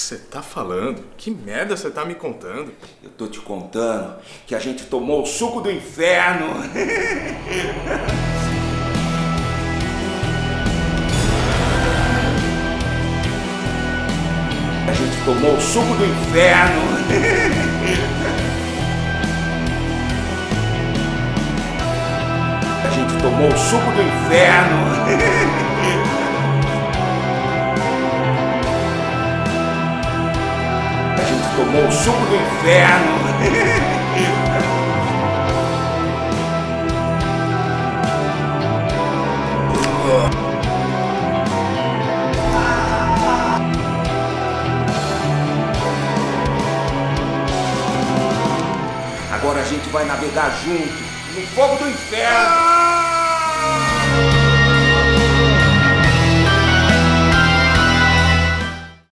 que você tá falando? Que merda você tá me contando? Eu tô te contando que a gente tomou o suco do inferno. A gente tomou o suco do inferno. A gente tomou o suco do inferno. tomou o suco do inferno. Agora a gente vai navegar junto no fogo do inferno.